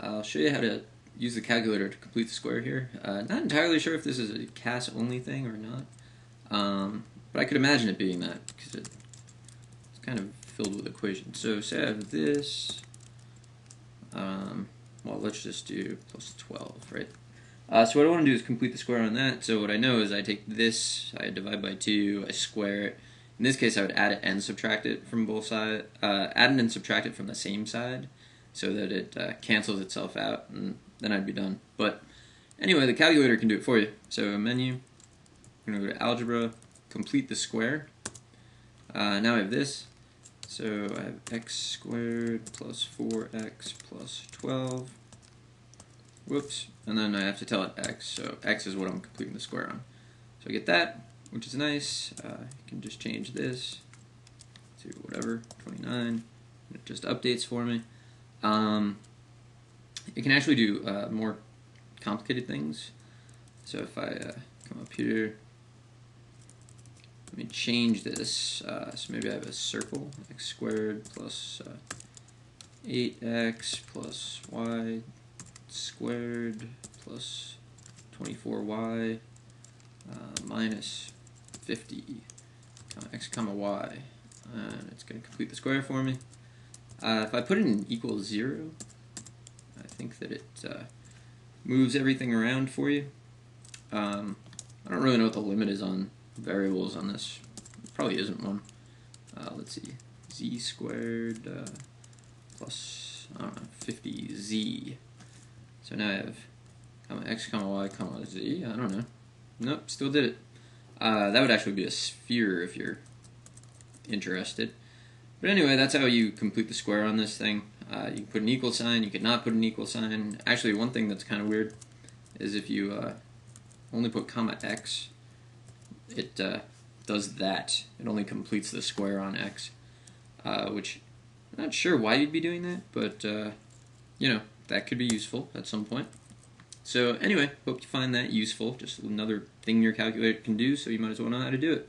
I'll show you how to use the calculator to complete the square here. Uh, not entirely sure if this is a CAS only thing or not, um, but I could imagine it being that because it's kind of filled with equations. So say I have this, um, well let's just do plus 12, right? Uh, so what I want to do is complete the square on that. So what I know is I take this, I divide by 2, I square it. In this case I would add it and subtract it from both sides, uh, add it and subtract it from the same side so that it uh, cancels itself out and then I'd be done. But anyway, the calculator can do it for you. So menu, I'm going to go to algebra, complete the square. Uh, now I have this. So I have x squared plus 4x plus 12. Whoops. And then I have to tell it x. So x is what I'm completing the square on. So I get that, which is nice. Uh, I can just change this to whatever, 29. It just updates for me. Um, it can actually do uh, more complicated things. So if I uh, come up here, let me change this. Uh, so maybe I have a circle, x squared plus 8x uh, plus y squared plus 24y uh, minus 50 x comma y. And it's going to complete the square for me. Uh, if I put in equals 0, I think that it uh, moves everything around for you. Um, I don't really know what the limit is on variables on this. probably isn't one. Uh, let's see. z squared uh, plus, I don't know, 50z. So now I have comma x, comma y, comma z. I don't know. Nope, still did it. Uh, that would actually be a sphere if you're interested. But anyway, that's how you complete the square on this thing. Uh, you can put an equal sign, you could not put an equal sign. Actually, one thing that's kind of weird is if you uh, only put comma x, it uh, does that. It only completes the square on x, uh, which I'm not sure why you'd be doing that, but uh, you know, that could be useful at some point. So anyway, hope you find that useful. Just another thing your calculator can do, so you might as well know how to do it.